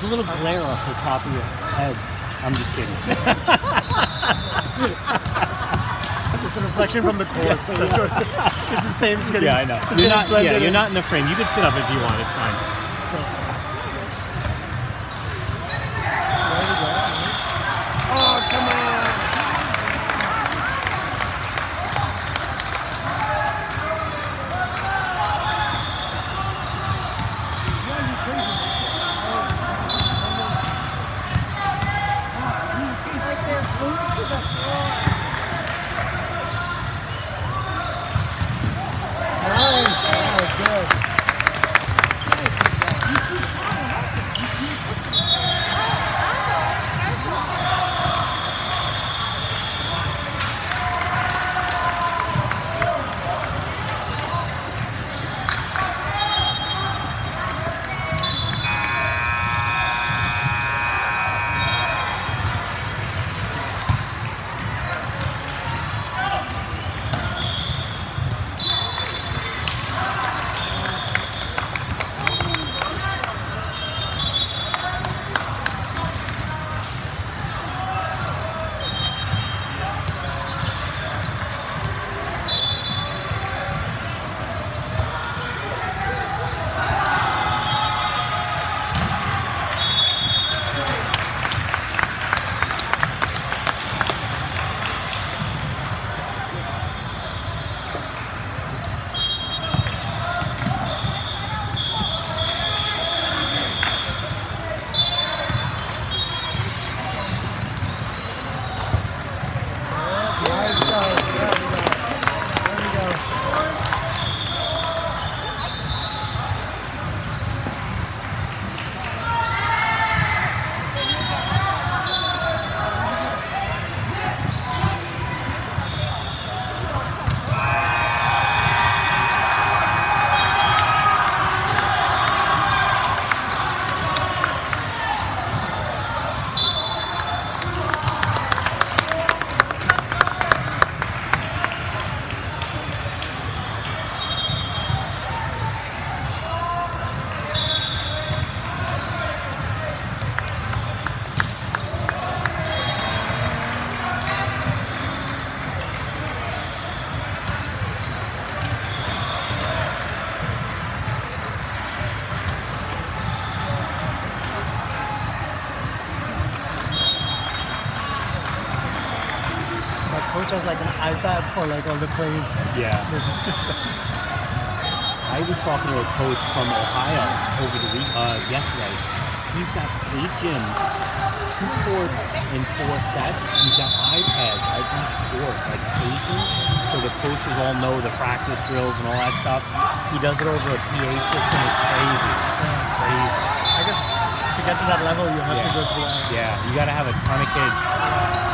There's a little glare off the top of your head. I'm just kidding. It's a reflection from the core. That's what it is. The same. It's getting, yeah, I know. You're not. Yeah, you're not in the frame. You can sit up if you want. It's fine. Has like an iPad for like all the plays. Yeah. I was talking to a coach from Ohio over the week, uh, yesterday. He's got eight gyms, two courts in four sets. He's got iPads at each court, like station, so the coaches all know the practice drills and all that stuff. He does it over a PA system. It's crazy. It's crazy. I guess to get to that level, you have to go through. Yeah, you got to have a ton of kids.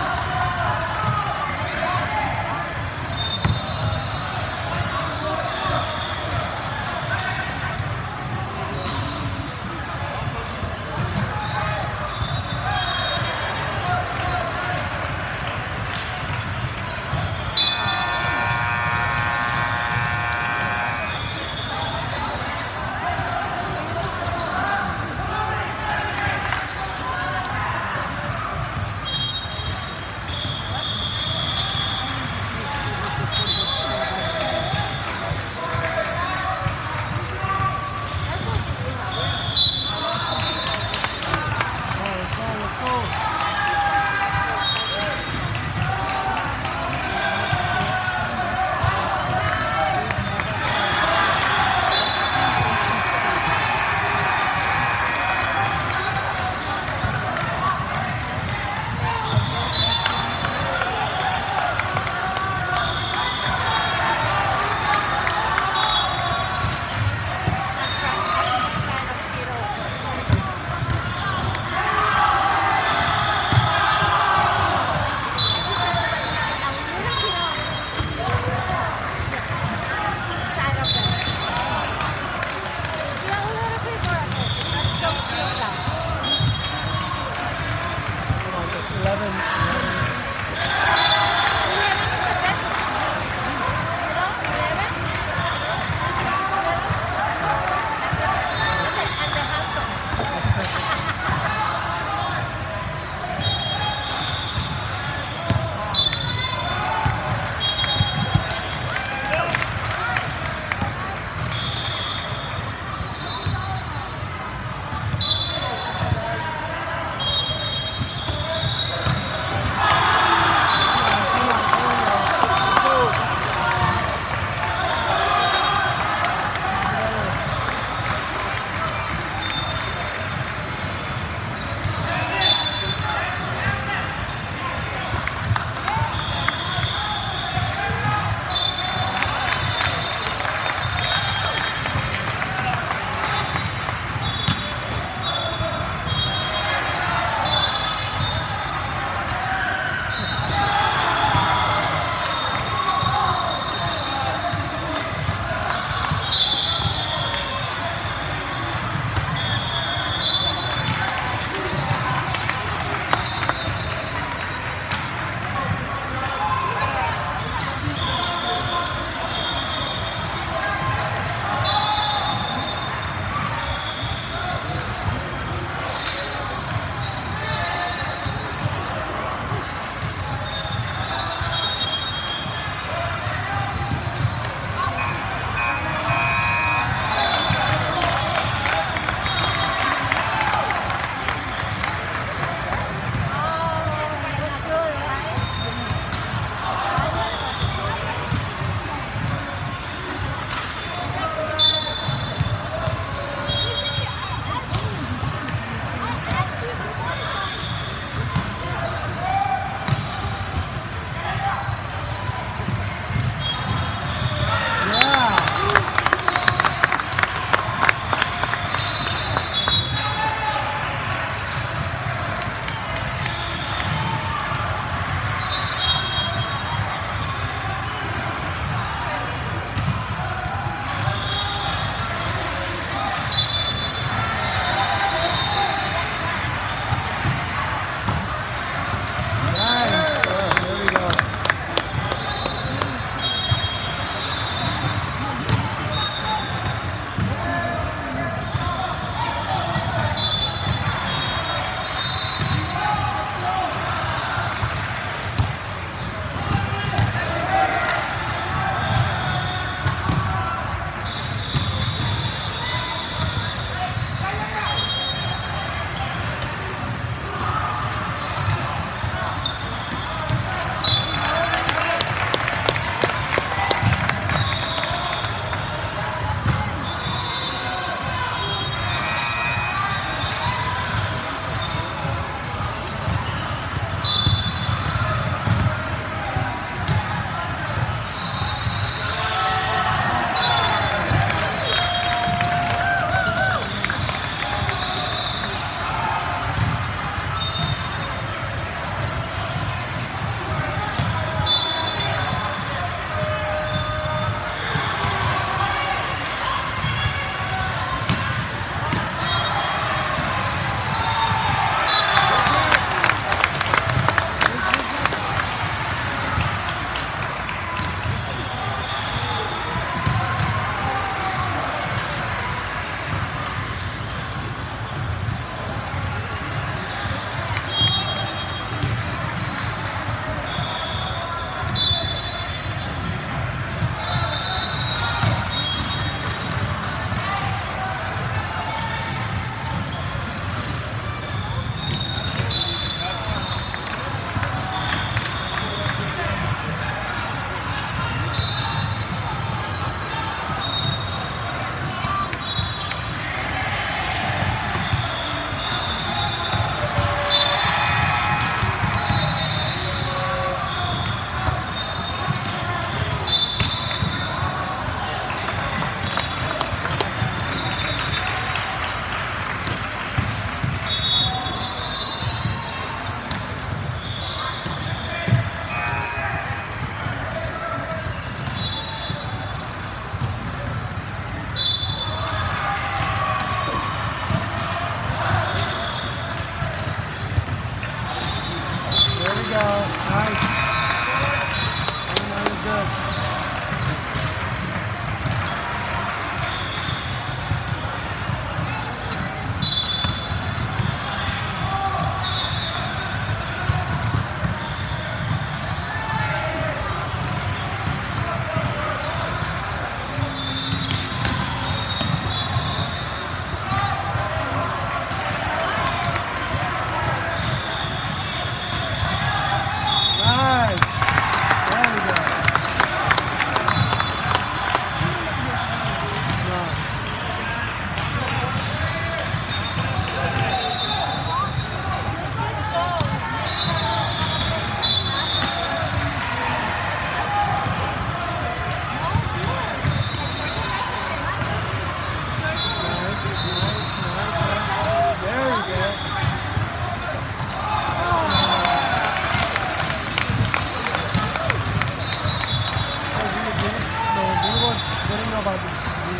I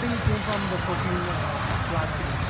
think it came from the cooking plant. Uh,